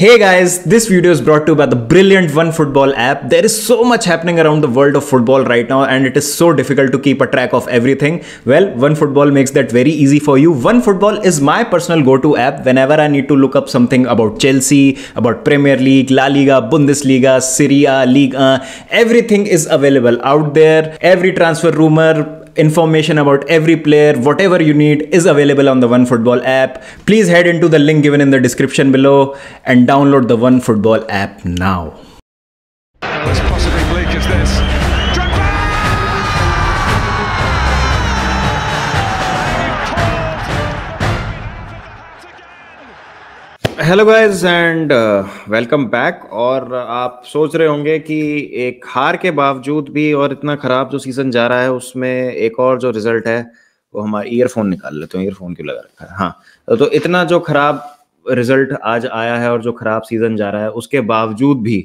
Hey guys, this video is brought to you by the brilliant One Football app. There is so much happening around the world of football right now, and it is so difficult to keep a track of everything. Well, One Football makes that very easy for you. One Football is my personal go to app whenever I need to look up something about Chelsea, about Premier League, La Liga, Bundesliga, Serie A, Ligue 1. Everything is available out there. Every transfer rumor, information about every player, whatever you need is available on the One Football app. Please head into the link given in the description below and download the One Football app now. Hello guys and welcome back और आप सोच रहे होंगे कि एक हार के बावजूद भी और इतना खराब जो सीज़न जा रहा है उसमें एक और जो रिज़ल्ट है, वो हमारा ईयरफोन निकाल लेते हैं ईयरफोन क्यों लगा रखा है? हाँ तो इतना जो खराब रिज़ल्ट आज आया है और जो खराब सीज़न जा रहा है, उसके बावजूद भी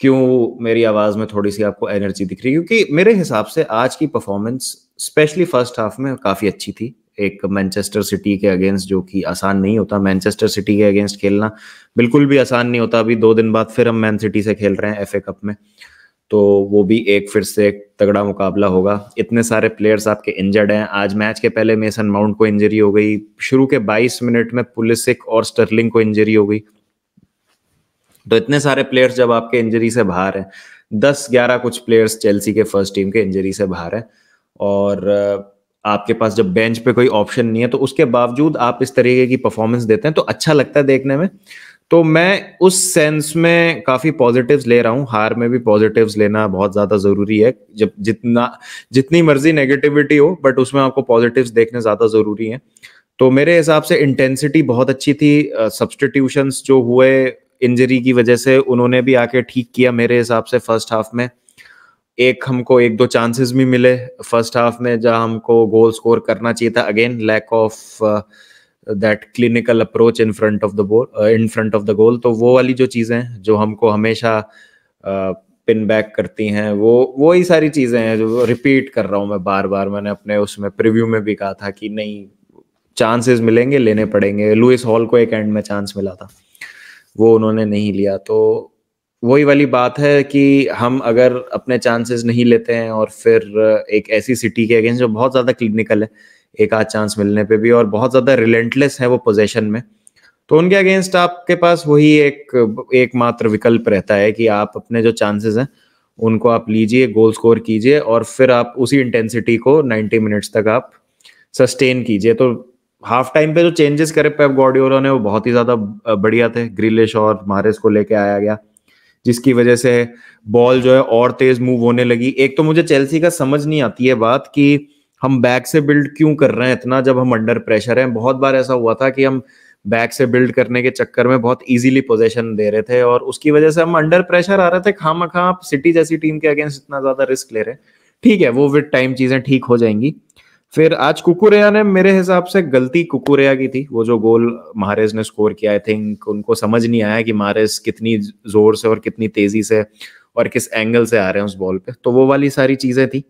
क्यों मेरी आवाज़ में थोड़ी सी आपको एनर्जी दिख रही है? क्योंकि मेरे हिसाब से आज की परफॉर्मेंस स्पेशली फ़र्स्ट हाफ़ में काफ़ी अच्छी थी। एक मैनचेस्टर सिटी के अगेंस्ट जो कि आसान नहीं होता। मैनचेस्टर सिटी के अगेंस्ट खेलना बिल्कुल भी आसान नहीं होता। अभी दो दिन बाद फिर हम मैन सिटी से खेल रहे हैं एफए कप में। तो वो भी एक फिर से एक तगड़ा मुकाबला होगा। इतने सारे प्लेयर्स आपके इंजर्ड हैं। आज मैच के पहले मेसन माउंट को इंजरी हो गई। शुरू के 22 मिनट में पुलिसिक और स्टर्लिंग को इंजरी हो गई। तो इतने सारे प्लेयर्स जब आपके इंजरी से बाहर हैं। दस ग्यारह कुछ प्लेयर्स चेल्सी के फ़र्स्ट टीम के इंजरी से बाहर हैं। और आपके पास जब बेंच पे कोई ऑप्शन नहीं है तो उसके बावजूद आप इस तरीके की परफॉर्मेंस देते हैं तो अच्छा लगता है देखने में। तो मैं उस सेंस में काफ़ी पॉजिटिव्स ले रहा हूँ। हार में भी पॉजिटिव्स लेना बहुत ज़्यादा ज़रूरी है। जब जितना, जितनी मर्ज़ी नेगेटिविटी हो बट उसमें आपको पॉजिटिव्स देखने ज़्यादा ज़रूरी है। तो मेरे हिसाब से इंटेंसिटी बहुत अच्छी थी। सब्सटीट्यूशंस जो हुए इंजरी की वजह से उन्होंने भी आके ठीक किया मेरे हिसाब से फ़र्स्ट हाफ़ में। एक हमको एक दो चांसेस भी मिले फ़र्स्ट हाफ़ में जहाँ हमको गोल स्कोर करना चाहिए था। Again lack of that clinical approach in front of the ball in front of the goal तो वो वाली जो चीज़ें हैं जो हमको हमेशा पिन uh, बैक करती हैं वो वो ही सारी चीज़ें हैं जो रिपीट कर रहा हूँ मैं बार बार मैंने अपने उसमें प्रिव्यू में भी कहा था कि नहीं चांसेस मिलेंगे लेने पड़ेंगे। लुइस हॉल को एक एंड में चांस मिला था। वो उन्होंने नहीं लिया। तो वही वाली बात है कि हम अगर अपने चांसेस नहीं लेते हैं और फिर एक ऐसी सिटी के अगेंस्ट जो बहुत ज़्यादा क्लिनिकल है, एक आध चांस मिलने पे भी और बहुत ज़्यादा रिलेंटलेस है वो पोजेशन में तो उनके अगेंस्ट आपके पास वही एक, एकमात्र विकल्प रहता है कि आप अपने जो चांसेस हैं, उनको आप लीजिए गोल स्कोर कीजिए और फिर आप उसी इंटेंसिटी को 90 मिनट्स तक आप सस्टेन कीजिए। तो हाफ़ टाइम पे जो चेंजेस करे पेप गॉर्डियोला ने वो बहुत ही ज़्यादा बढ़िया थे। ग्रिलिश और मारेस को लेके आया गया। जिसकी वजह से बॉल जो है और तेज मूव होने लगी। एक तो मुझे चेल्सी का समझ नहीं आती है बात कि हम बैक से बिल्ड क्यों कर रहे हैं? इतना जब हम अंडर प्रेशर हैं, बहुत बार ऐसा हुआ था कि हम बैक से बिल्ड करने के चक्कर में बहुत इजीली पोजीशन दे रहे थे और उसकी वजह से हम अंडर प्रेशर आ रहे थे खाम खा सिटी जैसी टीम के अगेंस्ट इतना ज़्यादा रिस्क ले रहे हैं। ठीक है, वो विद टाइम चीज़ें ठीक हो जाएँगी। फिर आज कुकुरेया ने मेरे हिसाब से गलती कुकुरेया की थी। वो जो गोल महारेज ने स्कोर किया आई थिंक उनको समझ नहीं आया कि महारेज कितनी ज़ोर से और कितनी तेज़ी से और किस एंगल से आ रहे हैं उस बॉल पे। तो वो वाली सारी चीज़ें थी।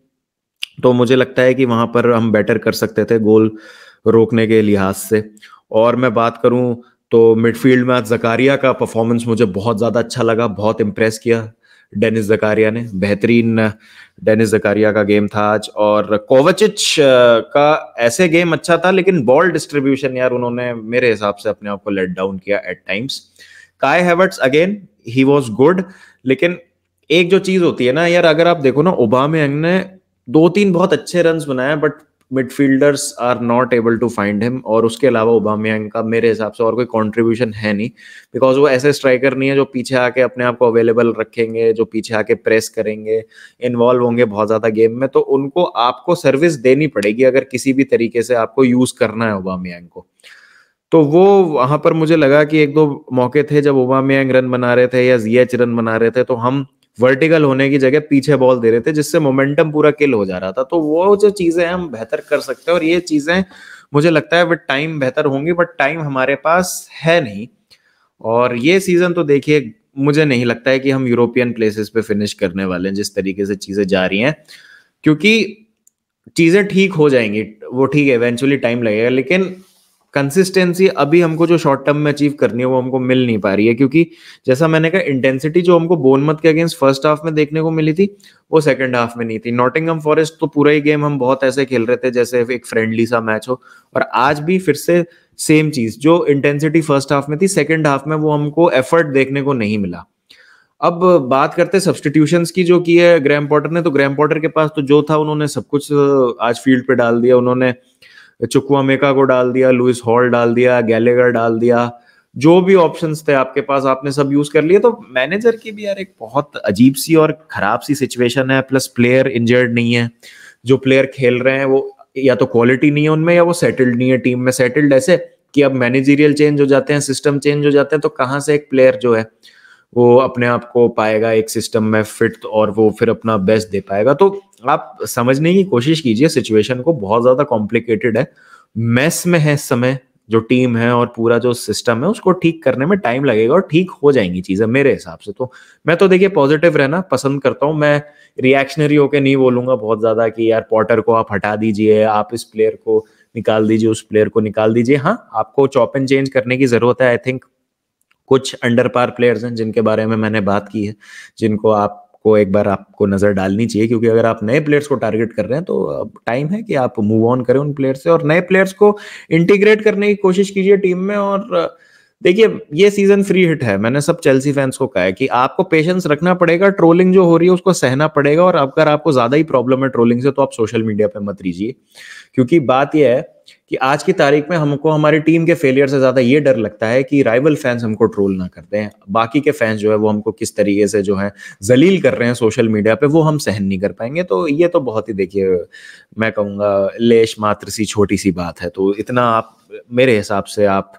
तो मुझे लगता है कि वहाँ पर हम बेटर कर सकते थे गोल रोकने के लिहाज से। और मैं बात करूँ तो मिडफील्ड में आज जकारिया का परफॉर्मेंस मुझे बहुत ज़्यादा अच्छा लगा, बहुत इंप्रेस किया। डेनिस जकारिया ने, बेहतरीन डेनिस जकारिया का गेम था आज। और कोवचिच का ऐसे गेम अच्छा था, लेकिन बॉल डिस्ट्रीब्यूशन यार उन्होंने मेरे हिसाब से अपने आप को लेट डाउन किया at times Kai Havertz again he was good लेकिन एक जो चीज़ होती है ना यार, अगर आप देखो ना ओबामे ने दो तीन बहुत अच्छे रन बनाए but midfielders are not able to find him और उसके अलावा ओबामियांग का मेरे हिसाब से और कोई कंट्रीब्यूशन है नहीं। बिकॉज़ वो ऐसे स्ट्राइकर नहीं है जो पीछे आके अपने आप को अवेलेबल रखेंगे, जो पीछे आके प्रेस करेंगे इन्वॉल्व होंगे बहुत ज़्यादा गेम में। तो उनको आपको सर्विस देनी पड़ेगी अगर किसी भी तरीके से आपको यूज़ करना है ओबामियांग को। तो वो वहाँ पर मुझे लगा कि एक दो मौके थे जब ओबामियांग रन बना रहे थे या जीएच रन बना रहे थे तो हम वर्टिकल होने की जगह पीछे बॉल दे रहे थे, जिससे मोमेंटम पूरा किल हो जा रहा था। तो वो जो चीज़ें हम बेहतर कर सकते हैं, और ये चीज़ें मुझे लगता है विद टाइम बेहतर होंगी बट टाइम हमारे पास है नहीं। और ये सीज़न तो देखिए, मुझे नहीं लगता है कि हम यूरोपियन प्लेसेस पे फिनिश करने वाले हैं, जिस तरीके से चीज़ें जा रही हैं। क्योंकि चीज़ें ठीक हो जाएँगी, वो ठीक है इवेंचुअली टाइम लगेगा, लेकिन कंसिस्टेंसी अभी हमको जो शॉर्ट टर्म में अचीव करनी है, वो हमको मिल नहीं पा रही है, क्योंकि जैसा मैंने कहा इंटेंसिटी जो हमको बोनमत के अगेंस्ट फ़र्स्ट हाफ़ में देखने को मिली थी, वो सेकंड हाफ़ में नहीं थी। नॉटिंगम फॉरेस्ट तो पूरा ही गेम हम बहुत ऐसे खेल रहे थे, जैसे एक फ्रेंडली सा मैच हो। और आज भी फिर से सेम चीज़, जो इंटेंसिटी फ़र्स्ट हाफ़ में थी सेकेंड हाफ़ में वो हमको एफर्ट देखने को नहीं मिला। अब बात करते सब्सटीट्यूशन की, जो की है ग्रैम पॉटर ने तो ग्रैम पॉटर के पास तो जो था, उन्होंने सब कुछ आज फ़ील्ड पे डाल दिया, उन्होंने चुकवा मेका को डाल दिया, लुइस हॉल डाल दिया, गैलेगर डाल दिया, जो भी ऑप्शंस थे आपके पास, आपने सब यूज़ कर लिए। तो मैनेजर की भी यार एक बहुत अजीब सी और खराब सी सिचुएशन है प्लस प्लेयर इंजर्ड नहीं है। जो प्लेयर खेल रहे हैं, वो या तो क्वालिटी नहीं है उनमें, या वो सेटल्ड नहीं है टीम में। सेटल्ड ऐसे कि अब मैनेजरियल चेंज हो जाते हैं सिस्टम चेंज हो जाते हैं तो कहाँ से एक प्लेयर जो है वो अपने आप को पाएगा एक सिस्टम में फिट और वो फिर अपना बेस्ट दे पाएगा। तो आप समझने की कोशिश कीजिए सिचुएशन को बहुत ज़्यादा कॉम्प्लिकेटेड है। मेस में है समय, जो टीम है और पूरा जो सिस्टम है, उसको ठीक करने में टाइम लगेगा और ठीक हो जाएँगी चीज़ें मेरे हिसाब से। तो मैं तो देखिए पॉजिटिव रहना पसंद करता हूँ। मैं रिएक्शनरी होके नहीं बोलूँगा बहुत ज़्यादा कि यार पॉटर को आप हटा दीजिए, आप इस प्लेयर को निकाल दीजिए, उस प्लेयर को निकाल दीजिए। हाँ आपको चॉप एंड चेंज करने की ज़रूरत है आई थिंक कुछ अंडर पार प्लेयर्स हैं जिनके बारे में मैंने बात की है, जिनको आपको एक बार आपको नज़र डालनी चाहिए, क्योंकि अगर आप नए प्लेयर्स को टारगेट कर रहे हैं तो टाइम है कि आप मूव ऑन करें उन प्लेयर्स से और नए प्लेयर्स को इंटीग्रेट करने की कोशिश कीजिए टीम में और, देखिए, ये सीज़न फ्री हिट है। मैंने सब चेल्सी फैंस को कहा है कि आपको पेशेंस रखना पड़ेगा ट्रोलिंग जो हो रही है उसको सहना पड़ेगा और अगर आपको ज़्यादा ही प्रॉब्लम है ट्रोलिंग से तो आप सोशल मीडिया पे मत लीजिए क्योंकि बात यह है कि आज की तारीख में हमको, हमारी टीम के फेलियर से ज़्यादा ये डर लगता है कि राइवल फैंस हमको ट्रोल ना करते हैं बाकी के फैंस जो है, वो हमको किस तरीके से जो है, जलील कर रहे हैं सोशल मीडिया पे, वो हम सहन नहीं कर पाएँगे। तो ये तो बहुत ही, देखिए, मैं कहूँगा, लेश मात्र सी छोटी सी बात है। तो इतना आप, मेरे हिसाब से आप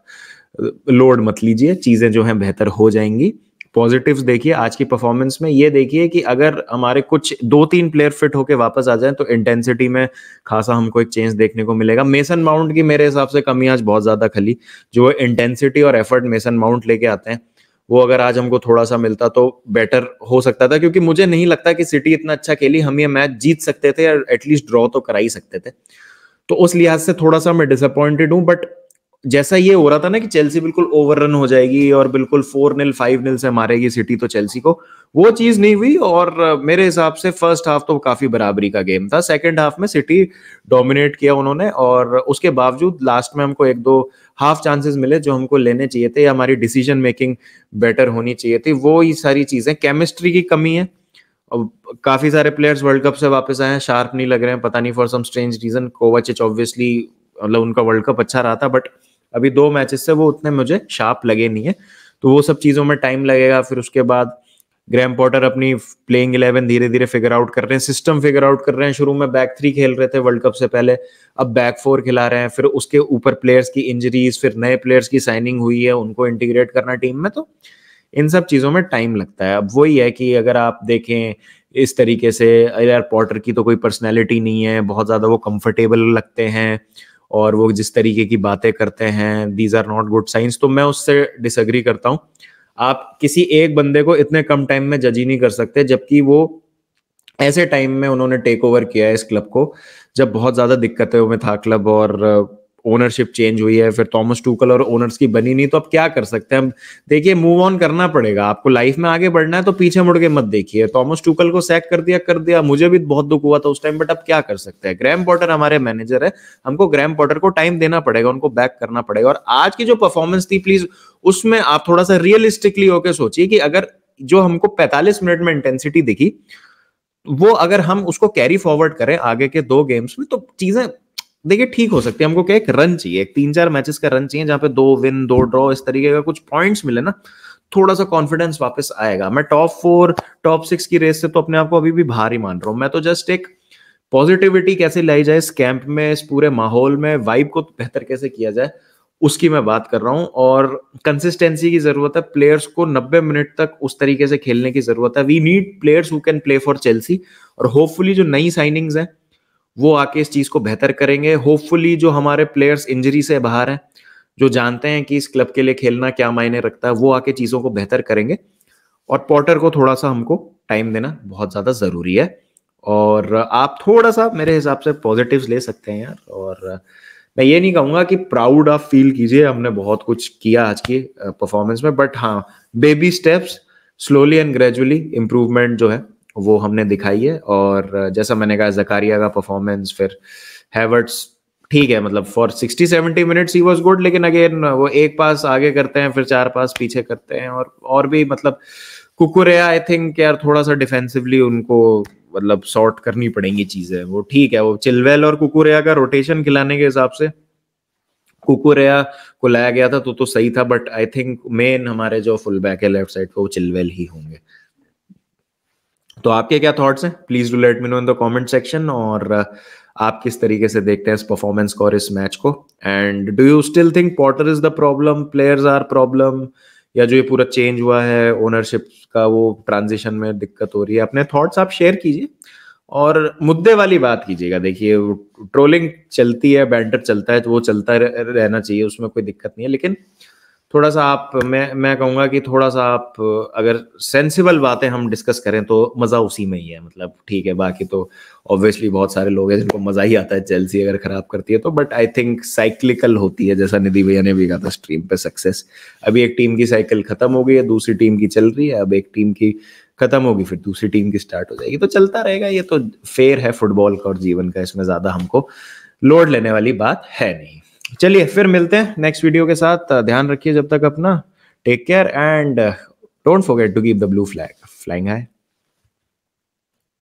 लोड मत लीजिए, चीज़ें जो है बेहतर हो जाएँगी। पॉजिटिव्स देखिए, आज की परफॉर्मेंस में ये देखिए कि अगर हमारे कुछ दो तीन प्लेयर फिट होके वापस आ जाए तो इंटेंसिटी में खासा हमको एक चेंज देखने को मिलेगा। मेसन माउंट की मेरे हिसाब से कमी आज बहुत ज़्यादा खली। जो इंटेंसिटी और एफर्ट मेसन माउंट लेके आते हैं, वो अगर आज हमको थोड़ा सा मिलता तो बेटर हो सकता था, क्योंकि मुझे नहीं लगता कि सिटी इतना अच्छा खेली। हम ये मैच जीत सकते थे या एटलीस्ट ड्रॉ तो करा ही सकते थे। तो उस लिहाज से थोड़ा सा मैं डिसअपॉइंटेड हूँ बट जैसा ये हो रहा था ना कि चेल्सी बिल्कुल ओवररन हो जाएगी और बिल्कुल फोर नील फाइव नील से मारेगी सिटी तो चेल्सी को। वो चीज़ नहीं हुई और मेरे हिसाब से फ़र्स्ट हाफ़ तो काफ़ी बराबरी का गेम था। सेकंड हाफ़ में सिटी डोमिनेट किया उन्होंने और उसके बावजूद लास्ट में हमको एक दो हाफ़ चांसेस मिले जो हमको लेने चाहिए थे या हमारी डिसीज़न मेकिंग बेटर होनी चाहिए थी। वो ही सारी चीज़ें। केमिस्ट्री की कमी है। अब काफ़ी सारे प्लेयर्स वर्ल्ड कप से वापस आए हैं। शार्प नहीं लग रहे हैं। पता नहीं for some strange reason Kovacic obviously मतलब उनका वर्ल्ड कप अच्छा रहा था बट अभी दो मैचेस से वो उतने मुझे शार्प लगे नहीं है। तो वो सब चीज़ों में टाइम लगेगा, फिर उसके बाद ग्रैम पॉटर अपनी प्लेइंग इलेवन धीरे धीरे फिगर आउट कर रहे हैं सिस्टम फिगर आउट कर रहे हैं। शुरू में बैक थ्री खेल रहे थे वर्ल्ड कप से पहले, अब बैक फोर खिला रहे हैं, फिर उसके ऊपर प्लेयर्स की इंजरीज फिर नए प्लेयर्स की साइनिंग हुई है, उनको इंटीग्रेट करना टीम में। तो इन सब चीज़ों में टाइम लगता है। अब वही है कि अगर आप देखें इस तरीके से, यार पॉटर की तो कोई पर्सनैलिटी नहीं है, बहुत ज़्यादा वो कंफर्टेबल लगते हैं। और वो जिस तरीके की बातें करते हैं these are not good signs तो मैं उससे डिसअग्री करता हूँ। आप किसी एक बंदे को इतने कम टाइम में जज ही नहीं कर सकते, जबकि वो ऐसे टाइम में उन्होंने टेक ओवर किया है इस क्लब को, जब बहुत ज़्यादा दिक्कतों में था क्लब और ओनरशिप चेंज हुई है, फिर थॉमस टूकल और ओनर्स की बनी नहीं तो अब क्या कर सकते हैं? देखिए मूव ऑन करना पड़ेगा। आपको लाइफ में आगे बढ़ना है तो पीछे मुड़ के मत देखिए। थॉमस टूकल को सैक कर दिया कर दिया। मुझे भी बहुत दुख हुआ था उस टाइम बट अब क्या कर सकते हैं? ग्रैम पॉटर हमारे मैनेजर है। हमको ग्रैम पॉटर को टाइम देना पड़ेगा, उनको बैक करना पड़ेगा। और आज की जो परफॉर्मेंस थी प्लीज़ उसमें आप थोड़ा सा रियलिस्टिकली होकर सोचिए कि अगर जो हमको 45 मिनट में इंटेंसिटी दिखी, वो अगर हम उसको कैरी फॉरवर्ड करें आगे के दो गेम्स में तो चीज़ें देखिए, ठीक हो सकती है। हमको क्या, एक रन चाहिए। एक तीन चार मैचेस का रन चाहिए जहाँ पे दो विन दो ड्रॉ इस तरीके का कुछ पॉइंट्स मिले ना थोड़ा सा कॉन्फिडेंस वापस आएगा। मैं टॉप फोर टॉप सिक्स की रेस से तो अपने आप को अभी भी ही मान रहा हूँ। मैं तो जस्ट एक पॉजिटिविटी कैसे लाई जाए इस कैंप में, इस पूरे माहौल में वाइब को बेहतर कैसे किया जाए, उसकी मैं बात कर रहा हूँ। और कंसिस्टेंसी की ज़रूरत है। प्लेयर्स को 90 मिनट तक उस तरीके से खेलने की ज़रूरत है। We need players who can play for Chelsea और होपफुली जो नई साइनिंग्स हैं वो आके इस चीज़ को बेहतर करेंगे। होपफुली जो हमारे प्लेयर्स इंजरी से बाहर हैं, जो जानते हैं कि इस क्लब के लिए खेलना क्या मायने रखता है, वो आके चीज़ों को बेहतर करेंगे। और पॉटर को थोड़ा सा हमको टाइम देना बहुत ज़्यादा ज़रूरी है। और आप थोड़ा सा मेरे हिसाब से पॉजिटिव्स ले सकते हैं यार। और मैं ये नहीं कहूँगा कि प्राउड आप फील कीजिए, हमने बहुत कुछ किया आज की परफॉर्मेंस में बट हाँ baby steps slowly and gradually improvement जो है वो हमने दिखाई है और जैसा मैंने कहा, जकारिया का परफॉर्मेंस फिर हैवर्ट्स ठीक है मतलब for sixty seventy minutes he was good लेकिन अगेन वो एक पास आगे करते हैं, फिर चार पास पीछे करते हैं और और भी मतलब कुकुरेया आई थिंक यार थोड़ा सा डिफेंसिवली उनको मतलब सॉर्ट करनी पड़ेंगी चीज़ें। वो ठीक है, वो चिलवेल और कुकुरेया का रोटेशन खिलाने के हिसाब से कुकुरेया को लाया गया था तो तो सही था बट आई थिंक मेन हमारे जो फुल बैक है लेफ़्ट साइड पे वो चिलवेल ही होंगे। तो आपके क्या थॉट्स हैं? Please do let me know in the comment section और आप किस तरीके से देखते हैं इस परफॉर्मेंस को और इस मैच को? And do you still think Potter is the problem players are problem या जो ये पूरा चेंज हुआ है ओनरशिप का वो ट्रांजिशन में दिक्कत हो रही है, अपने थॉट्स आप शेयर कीजिए। और मुद्दे वाली बात कीजिएगा, देखिए ट्रोलिंग चलती है बैंटर चलता है तो वो चलता रहना चाहिए, उसमें कोई दिक्कत नहीं है, लेकिन थोड़ा सा आप, मैं मैं कहूँगा कि थोड़ा सा आप, अगर सेंसिबल बातें हम डिस्कस करें तो मज़ा उसी में ही है मतलब ठीक है, बाकी तो ऑब्वियसली बहुत सारे लोग हैं जिनको मज़ा ही आता है चेल्सी अगर ख़राब करती है तो बट आई थिंक साइक्लिकल होती है, जैसा निधि भैया ने भी कहा था स्ट्रीम पे सक्सेस अभी एक टीम की साइकिल ख़त्म हो गई है, दूसरी टीम की चल रही है, अब एक टीम की खत्म होगी, फिर दूसरी टीम की स्टार्ट हो जाएगी तो चलता रहेगा, ये तो फेयर है फुटबॉल का और जीवन का, इसमें ज़्यादा हमको लोड लेने वाली बात है नहीं। चलिए, फिर मिलते हैं नेक्स्ट वीडियो के साथ। ध्यान रखिए जब तक अपना। Take care and don't forget to keep the blue flag flying high